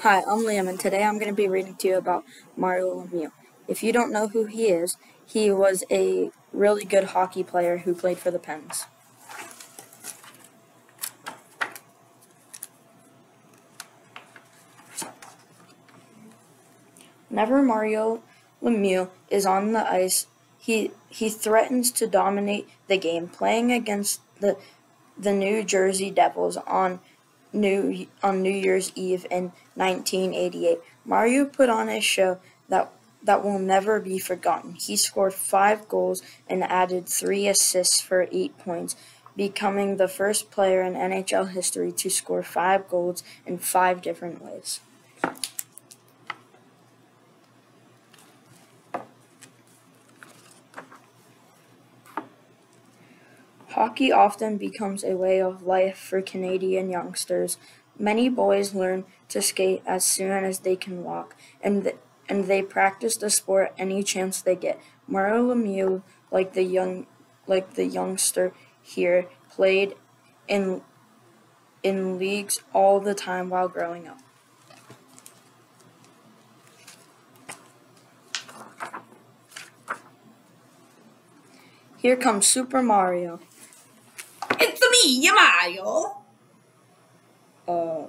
Hi, I'm Liam, and today I'm going to be reading to you about Mario Lemieux. If you don't know who he is, he was a really good hockey player who played for the Pens. Whenever Mario Lemieux is on the ice, he he threatens to dominate the game, playing against the the New Jersey Devils on New on New Year's Eve in 1988. Mario put on a show that that will never be forgotten. He scored 5 goals and added 3 assists for 8 points, becoming the first player in NHL history to score 5 goals in 5 different ways. Hockey often becomes a way of life for Canadian youngsters. Many boys learn to skate as soon as they can walk, and th- and they practice the sport any chance they get. Mario Lemieux, like the young, like the youngster here, played in in leagues all the time while growing up. Here comes Super Mario. Mario. Uh,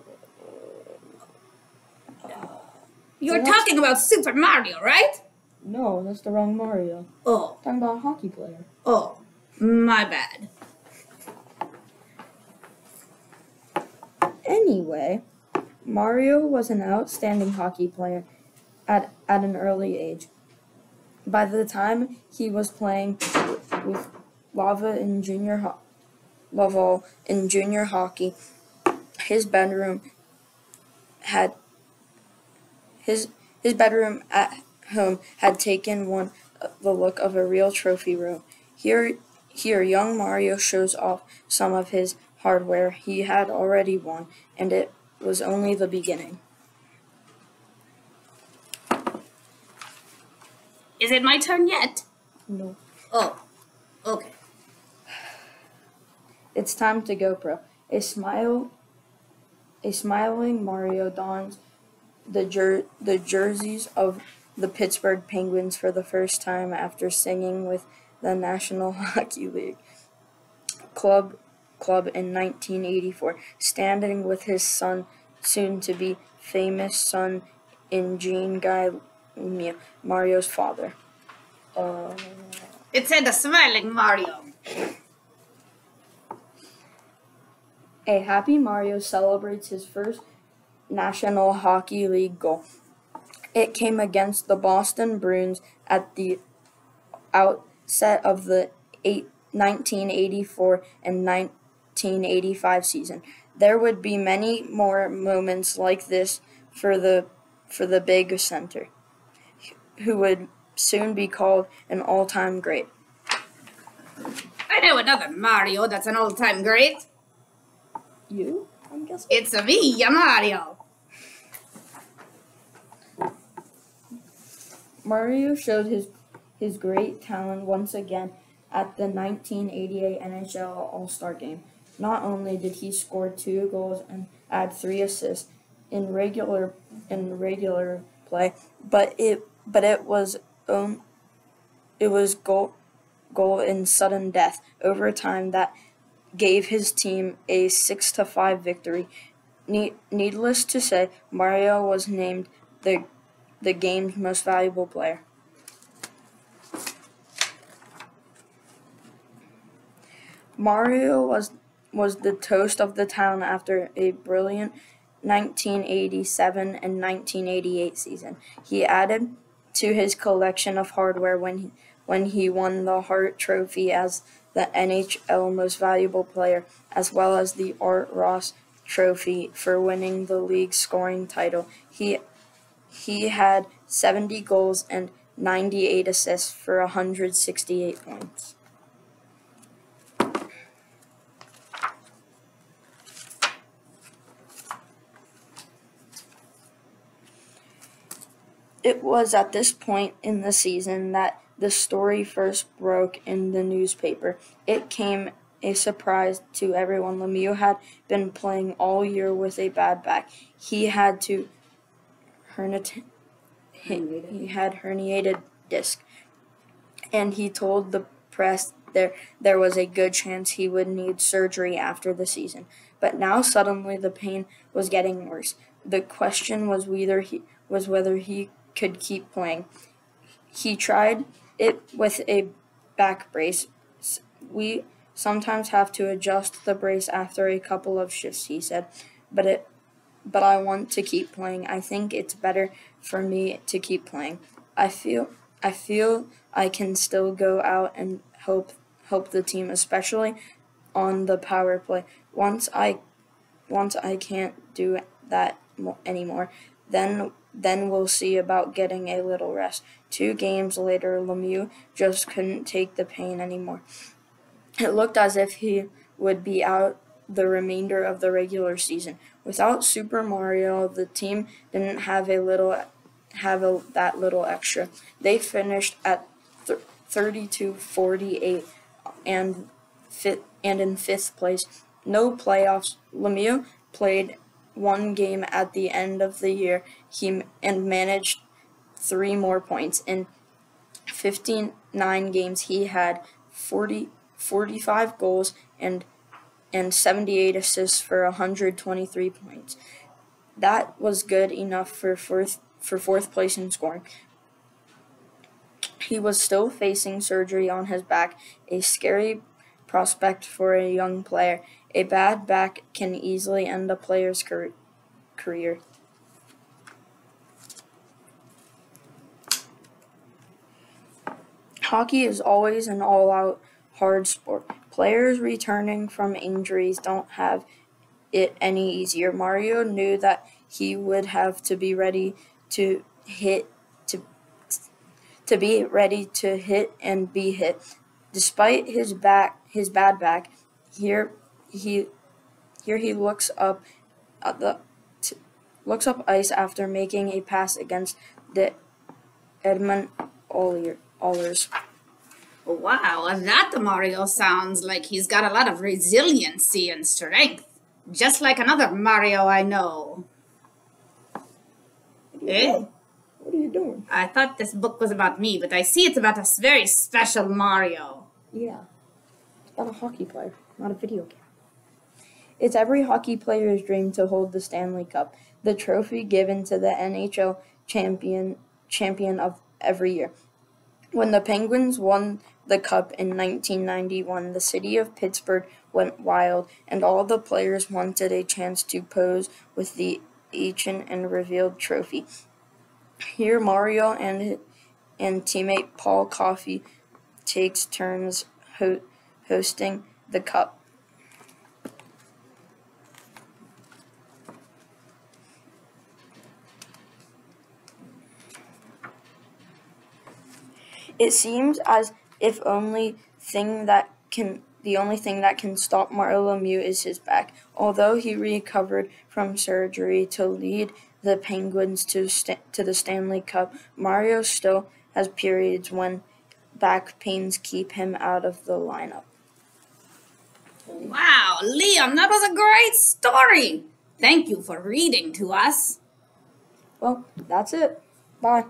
You're talking about Super Mario, right? no, that's the wrong Mario. Oh, talking about a hockey player. oh, my bad. Anyway, Mario was an outstanding hockey player at, at an early age. By the time he was playing with Lava in junior ho- Laval in junior hockey, his bedroom had his his bedroom at home had taken one the look of a real trophy room. Here here young Mario shows off some of his hardware he had already won, and it was only the beginning. Is it my turn yet? No. Oh, okay. It's time to go pro. A smile a smiling Mario dons the jer- the jerseys of the Pittsburgh Penguins for the first time after singing with the National Hockey League club club in 1984, standing with his son, soon to be famous son in Jean-Guy Mario's father. Uh, It said the smiling Mario. A happy Mario celebrates his first National Hockey League goal. It came against the Boston Bruins at the outset of the 1984 and 1985 season. There would be many more moments like this for the for the big center, who would soon be called an all-time great. I know another Mario that's an all-time great. You? I'm guessing. It's a me, Mario. Mario showed his his great talent once again at the 1988 NHL All-Star Game. Not only did he score two goals and add three assists in regular in regular play, but it but it was um, it was goal goal in sudden death overtime that gave his team a six to five victory. Ne- needless to say, Mario was named the the game's most valuable player. Mario was was the toast of the town after a brilliant 1987 and 1988 season. He added to his collection of hardware when he, when he won the Hart Trophy as the NHL Most Valuable Player, as well as the Art Ross Trophy for winning the league scoring title. He he had 70 goals and 98 assists for 168 points. It was at this point in the season that the story first broke in the newspaper. It came a surprise to everyone. Lemieux had been playing all year with a bad back. He had to herniate, he had herniated disc, and he told the press there there was a good chance he would need surgery after the season. But now suddenly the pain was getting worse. The question was whether he was whether he could keep playing. He tried it with a back brace. We sometimes have to adjust the brace after a couple of shifts, he said, but it but I want to keep playing. I think it's better for me to keep playing. I feel I feel I can still go out and help help the team, especially on the power play. Once I once I can't do that anymore, then then we'll see about getting a little rest. Two games later, Lemieux just couldn't take the pain anymore. It looked as if he would be out the remainder of the regular season. Without Super Mario, the team didn't have a little have a, that little extra. They finished at th- 32 48 and fit and in fifth place. No playoffs. Lemieux played one game at the end of the year. He and managed three more points in 59 games. He had 40 45 goals and and 78 assists for 123 points. That was good enough for fourth for fourth place in scoring. He was still facing surgery on his back, a scary prospect for a young player. A bad back can easily end a player's career. Hockey is always an all out hard sport. Players returning from injuries don't have it any easier. Mario knew that he would have to be ready to hit to to be ready to hit and be hit. Despite his back his bad back, here he here he looks up at the looks up ice after making a pass against the Edmund Oilers. Wow, that Mario sounds like he's got a lot of resiliency and strength. Just like another Mario I know. Eh? What are you doing? I thought this book was about me, but I see it's about a very special Mario. Yeah. It's about a hockey player, not a video game. It's every hockey player's dream to hold the Stanley Cup, the trophy given to the NHL champion champion of every year. When the Penguins won the Cup in 1991, the city of Pittsburgh went wild, and all the players wanted a chance to pose with the ancient and revealed trophy. Here, Mario and and teammate Paul Coffey takes turns ho- hosting the cup. It seems as if only thing that can the only thing that can stop Mario Lemieux is his back. Although he recovered from surgery to lead the Penguins to to the Stanley Cup, Mario still has periods when back pains keep him out of the lineup. Wow, Liam, that was a great story. Thank you for reading to us. Well, that's it. Bye.